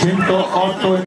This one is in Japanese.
Sento otto